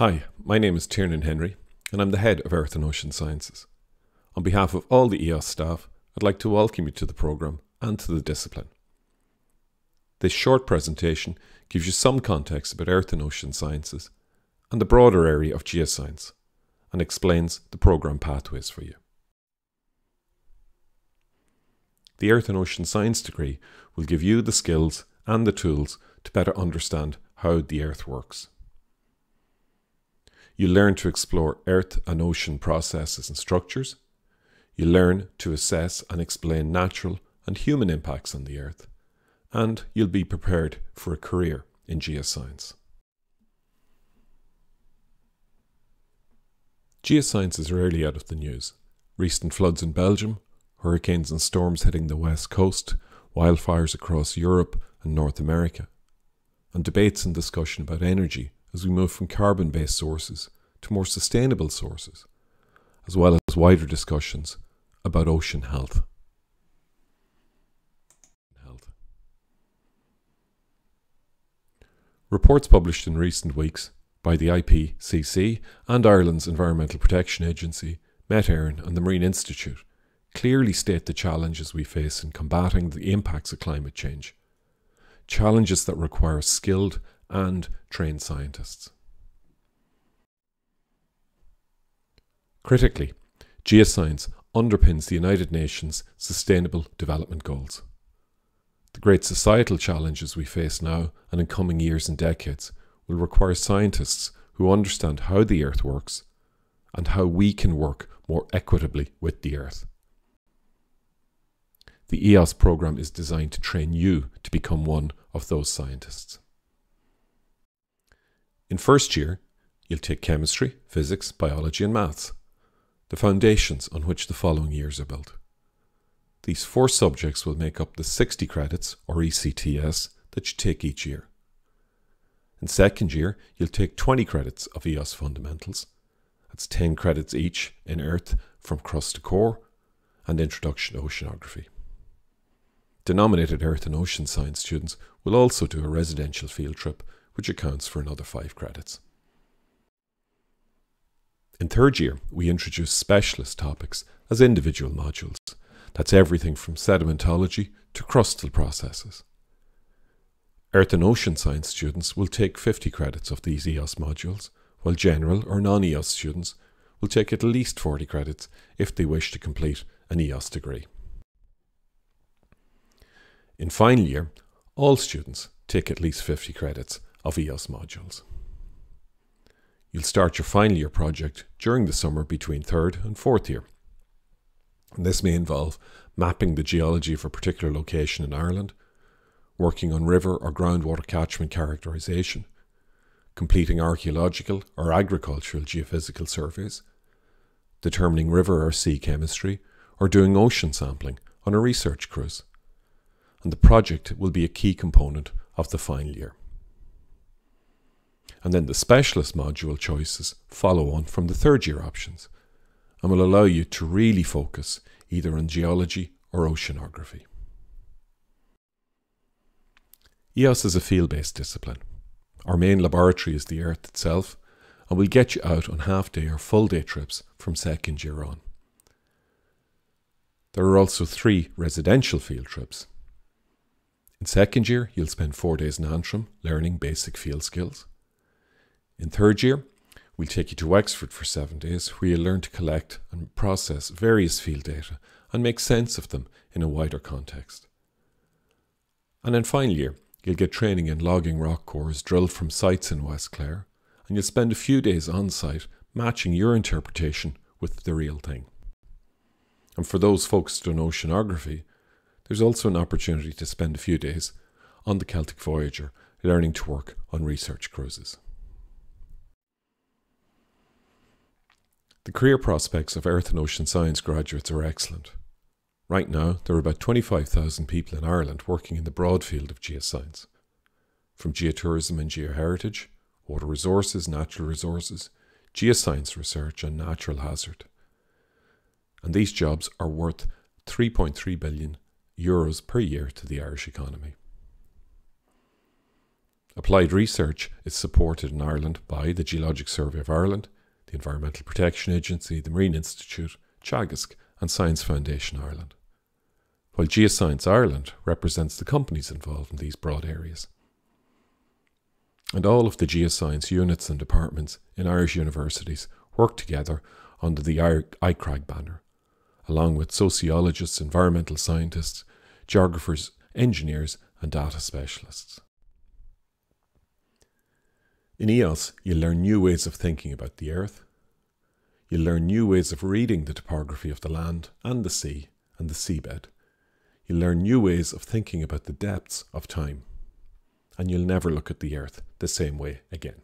Hi, my name is Tiernan Henry, and I'm the head of Earth and Ocean Sciences. On behalf of all the EOS staff, I'd like to welcome you to the programme and to the discipline. This short presentation gives you some context about Earth and Ocean Sciences and the broader area of geoscience and explains the programme pathways for you. The Earth and Ocean Science degree will give you the skills and the tools to better understand how the Earth works. You learn to explore Earth and ocean processes and structures. You learn to assess and explain natural and human impacts on the Earth. And you'll be prepared for a career in geoscience. Geoscience is rarely out of the news. Recent floods in Belgium, hurricanes and storms hitting the west coast, wildfires across Europe and North America, and debates and discussion about energy as we move from carbon based sources to more sustainable sources, as well as wider discussions about ocean health. health. Reports published in recent weeks by the IPCC and Ireland's Environmental Protection Agency, Met Éireann, and the Marine Institute clearly state the challenges we face in combating the impacts of climate change. Challenges that require skilled and trained scientists. Critically, geoscience underpins the United Nations Sustainable Development Goals. The great societal challenges we face now and in coming years and decades will require scientists who understand how the Earth works and how we can work more equitably with the Earth. The EOS program is designed to train you to become one of those scientists. In first year, you'll take chemistry, physics, biology, and maths, the foundations on which the following years are built. These four subjects will make up the 60 credits, or ECTS, that you take each year. In second year, you'll take 20 credits of EOS fundamentals. That's 10 credits each in Earth from crust to core and Introduction to Oceanography. Denominated Earth and Ocean Science students will also do a residential field trip which accounts for another five credits. In third year, we introduce specialist topics as individual modules. That's everything from sedimentology to crustal processes. Earth and Ocean Science students will take 50 credits of these EOS modules, while general or non EOS students will take at least 40 credits if they wish to complete an EOS degree. In final year, all students take at least 50 credits of EOS modules. You'll start your final year project during the summer between third and fourth year. And this may involve mapping the geology of a particular location in Ireland, working on river or groundwater catchment characterisation, completing archaeological or agricultural geophysical surveys, determining river or sea chemistry, or doing ocean sampling on a research cruise. And the project will be a key component of the final year and then the specialist module choices follow on from the third year options and will allow you to really focus either on geology or oceanography. EOS is a field based discipline. Our main laboratory is the Earth itself, and we'll get you out on half day or full day trips from second year on. There are also three residential field trips. In second year, you'll spend four days in Antrim learning basic field skills. In third year, we'll take you to Wexford for seven days where you'll learn to collect and process various field data and make sense of them in a wider context. And in final year, you'll get training in logging rock cores drilled from sites in West Clare, and you'll spend a few days on site matching your interpretation with the real thing. And for those focused on oceanography, there's also an opportunity to spend a few days on the Celtic Voyager learning to work on research cruises. The career prospects of Earth and Ocean Science graduates are excellent. Right now, there are about 25,000 people in Ireland working in the broad field of geoscience. From geotourism and geoheritage, water resources, natural resources, geoscience research, and natural hazard. And these jobs are worth 3.3 billion euros per year to the Irish economy. Applied research is supported in Ireland by the Geologic Survey of Ireland, the Environmental Protection Agency, the Marine Institute, Teagasc, and Science Foundation Ireland. While Geoscience Ireland represents the companies involved in these broad areas. And all of the geoscience units and departments in Irish universities work together under the ICRAG banner, along with sociologists, environmental scientists, geographers, engineers, and data specialists. In EOS, you learn new ways of thinking about the earth. You learn new ways of reading the topography of the land and the sea and the seabed. You learn new ways of thinking about the depths of time. And you'll never look at the earth the same way again.